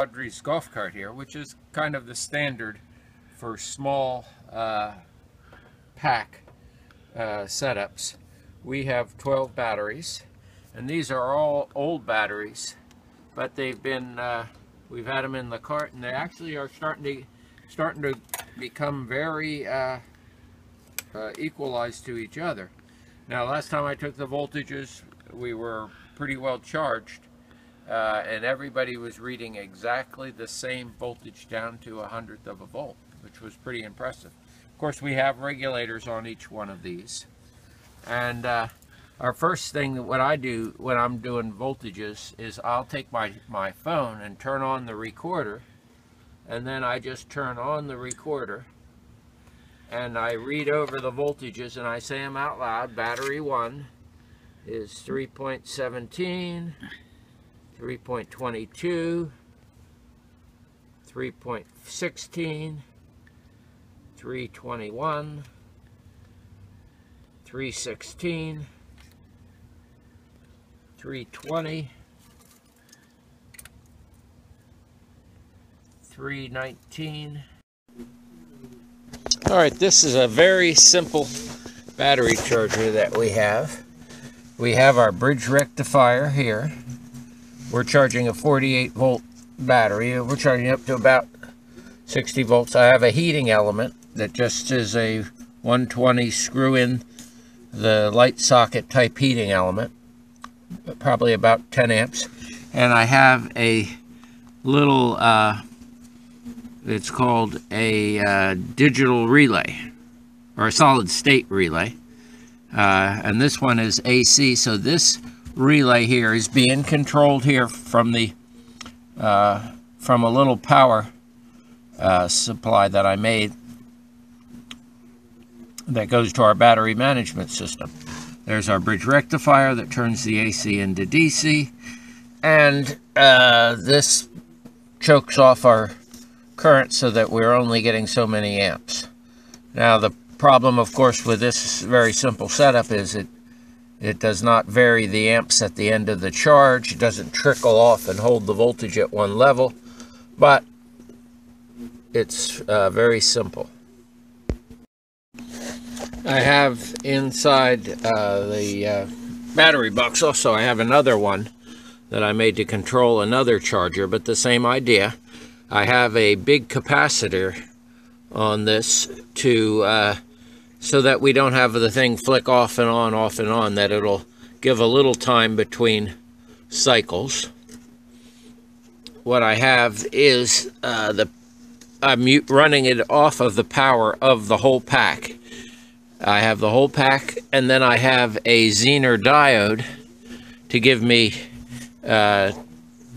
Audrey's golf cart here, which is kind of the standard for small uh, pack uh, setups. We have 12 batteries, and these are all old batteries, but they've been, uh, we've had them in the cart, and they actually are starting to, starting to become very uh, uh, equalized to each other. Now, last time I took the voltages, we were pretty well charged, uh, and everybody was reading exactly the same voltage down to a hundredth of a volt, which was pretty impressive. Of course, we have regulators on each one of these. And uh, our first thing, what I do when I'm doing voltages, is I'll take my, my phone and turn on the recorder, and then I just turn on the recorder, and I read over the voltages, and I say them out loud. Battery 1 is 3.17, 3.22, 3.16, 321, 316, 320, 319. All right, this is a very simple battery charger that we have. We have our bridge rectifier here. We're charging a 48 volt battery. We're charging up to about 60 volts. I have a heating element that just is a 120 screw in the light socket type heating element, probably about 10 amps. And I have a little, uh, it's called a uh, digital relay or a solid state relay. Uh, and this one is AC, so this relay here is being controlled here from the uh, from a little power uh, supply that I made that goes to our battery management system. There's our bridge rectifier that turns the AC into DC. And uh, this chokes off our current so that we're only getting so many amps. Now the problem, of course, with this very simple setup is it it does not vary the amps at the end of the charge. It doesn't trickle off and hold the voltage at one level. But it's uh, very simple. I have inside uh, the uh, battery box also I have another one that I made to control another charger but the same idea I have a big capacitor on this to uh, so that we don't have the thing flick off and on off and on that it'll give a little time between cycles what I have is uh, the I'm running it off of the power of the whole pack. I have the whole pack, and then I have a Zener diode to give me uh,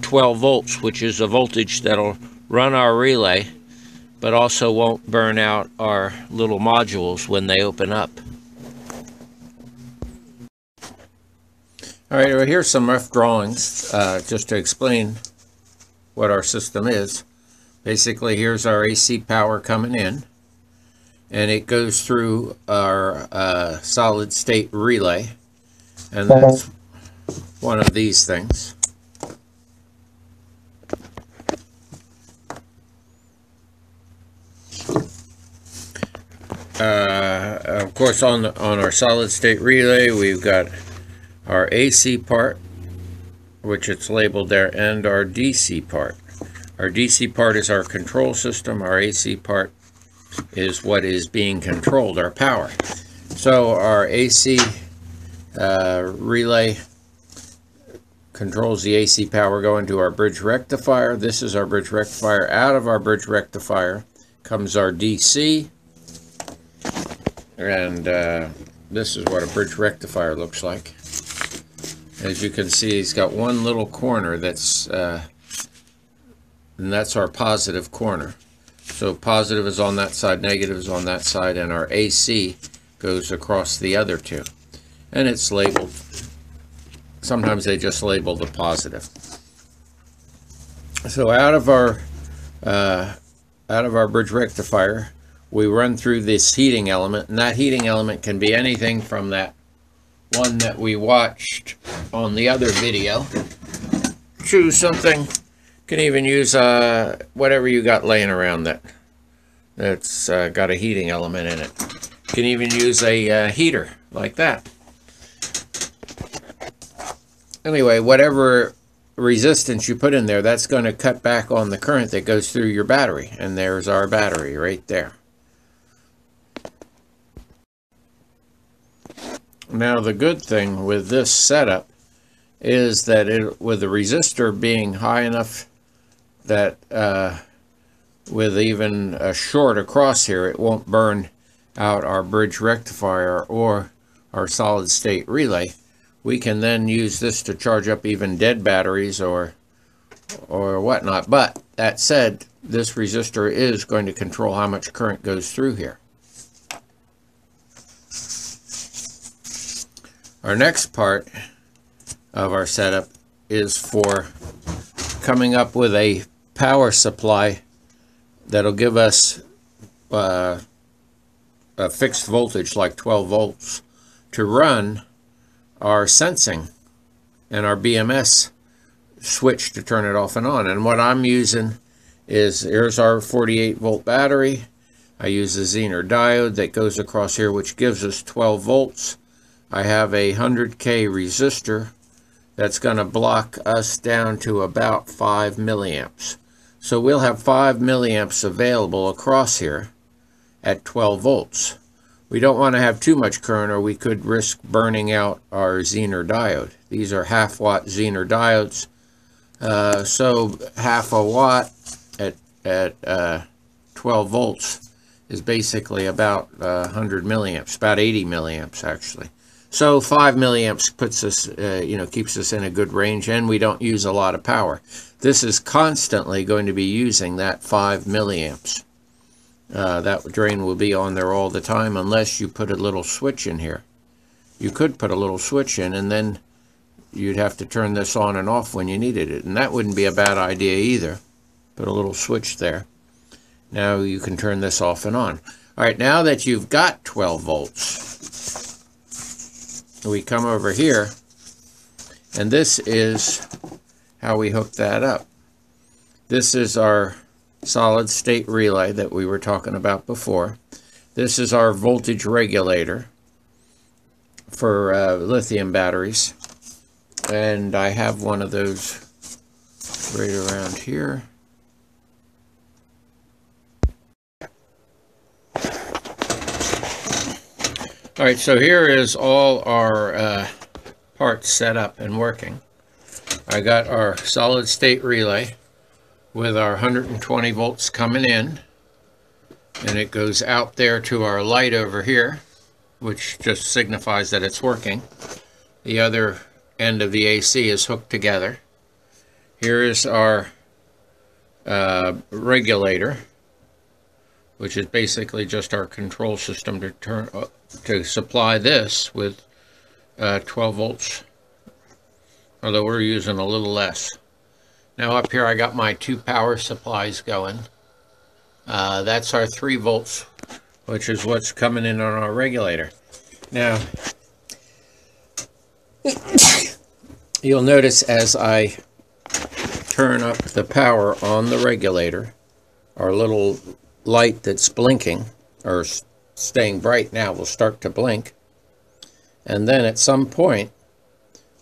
12 volts, which is a voltage that'll run our relay, but also won't burn out our little modules when they open up. All right, well, here's some rough drawings uh, just to explain what our system is. Basically, here's our AC power coming in, and it goes through our uh, solid state relay, and that's one of these things. Uh, of course, on on our solid state relay, we've got our AC part, which it's labeled there, and our DC part. Our DC part is our control system. Our AC part is what is being controlled, our power. So our AC uh, relay controls the AC power going to our bridge rectifier. This is our bridge rectifier. Out of our bridge rectifier comes our DC. And uh, this is what a bridge rectifier looks like. As you can see, he's got one little corner that's uh, and that's our positive corner. So positive is on that side, negative is on that side, and our AC goes across the other two. And it's labeled. Sometimes they just label the positive. So out of our uh, out of our bridge rectifier, we run through this heating element, and that heating element can be anything from that one that we watched on the other video to something can even use uh, whatever you got laying around that that's uh, got a heating element in it. Can even use a uh, heater like that. Anyway, whatever resistance you put in there, that's going to cut back on the current that goes through your battery. And there's our battery right there. Now the good thing with this setup is that it, with the resistor being high enough that uh, with even a short across here, it won't burn out our bridge rectifier or our solid state relay. We can then use this to charge up even dead batteries or or whatnot. But that said, this resistor is going to control how much current goes through here. Our next part of our setup is for coming up with a power supply that'll give us uh, a fixed voltage like 12 volts to run our sensing and our BMS switch to turn it off and on. And what I'm using is, here's our 48 volt battery. I use a Zener diode that goes across here, which gives us 12 volts. I have a 100K resistor that's going to block us down to about 5 milliamps. So we'll have 5 milliamps available across here at 12 volts. We don't want to have too much current or we could risk burning out our Zener diode. These are half watt Zener diodes. Uh, so half a watt at, at uh, 12 volts is basically about uh, 100 milliamps, about 80 milliamps actually. So 5 milliamps puts us, uh, you know, keeps us in a good range and we don't use a lot of power. This is constantly going to be using that 5 milliamps. Uh, that drain will be on there all the time unless you put a little switch in here. You could put a little switch in and then you'd have to turn this on and off when you needed it. And that wouldn't be a bad idea either. Put a little switch there. Now you can turn this off and on. All right, now that you've got 12 volts, we come over here, and this is how we hook that up. This is our solid state relay that we were talking about before. This is our voltage regulator for uh, lithium batteries. And I have one of those right around here. All right, so here is all our uh, parts set up and working. I got our solid state relay with our 120 volts coming in and it goes out there to our light over here which just signifies that it's working. The other end of the AC is hooked together. Here is our uh, regulator which is basically just our control system to turn uh, to supply this with uh, 12 volts although we're using a little less. Now up here I got my two power supplies going. Uh, that's our 3 volts, which is what's coming in on our regulator. Now, you'll notice as I turn up the power on the regulator, our little light that's blinking, or staying bright now, will start to blink. And then at some point,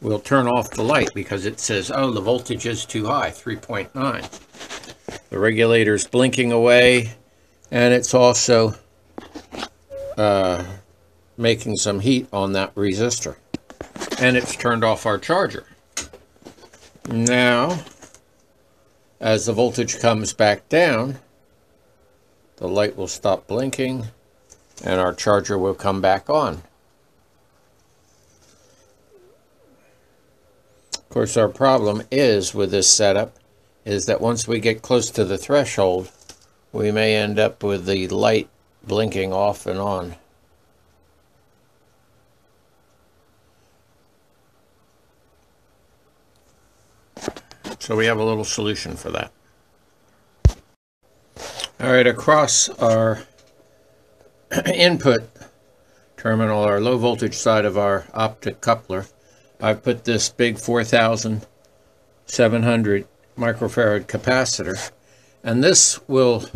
we'll turn off the light because it says, oh, the voltage is too high, 3.9. The regulator's blinking away, and it's also uh, making some heat on that resistor. And it's turned off our charger. Now, as the voltage comes back down, the light will stop blinking and our charger will come back on. Of course, our problem is with this setup is that once we get close to the threshold, we may end up with the light blinking off and on. So we have a little solution for that. All right, across our input terminal, our low voltage side of our optic coupler, I put this big 4700 microfarad capacitor. And this will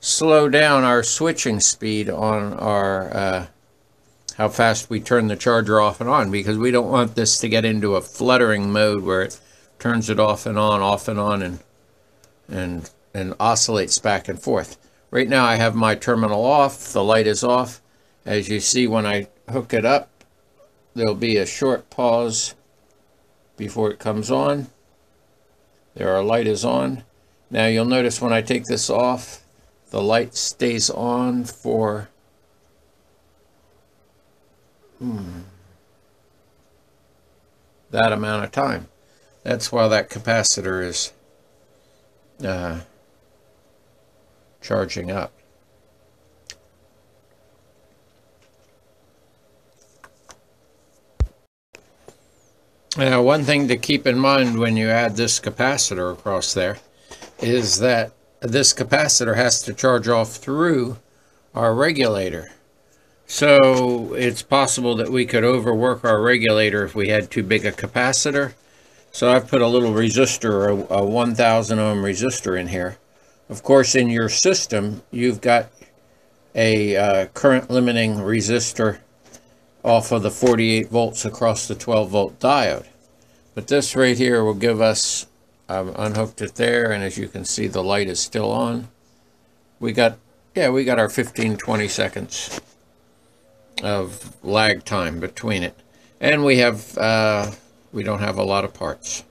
slow down our switching speed on our, uh, how fast we turn the charger off and on because we don't want this to get into a fluttering mode where it turns it off and on, off and on, and, and, and oscillates back and forth. Right now I have my terminal off, the light is off. As you see when I hook it up, there'll be a short pause before it comes on. There our light is on. Now you'll notice when I take this off, the light stays on for hmm, that amount of time. That's why that capacitor is uh, charging up. Now, one thing to keep in mind when you add this capacitor across there is that this capacitor has to charge off through our regulator. So it's possible that we could overwork our regulator if we had too big a capacitor. So I've put a little resistor, a, a 1000 ohm resistor in here. Of course, in your system, you've got a uh, current limiting resistor off of the 48 volts across the 12 volt diode. But this right here will give us, I've unhooked it there, and as you can see, the light is still on. We got, yeah, we got our 15, 20 seconds of lag time between it. And we have, uh, we don't have a lot of parts.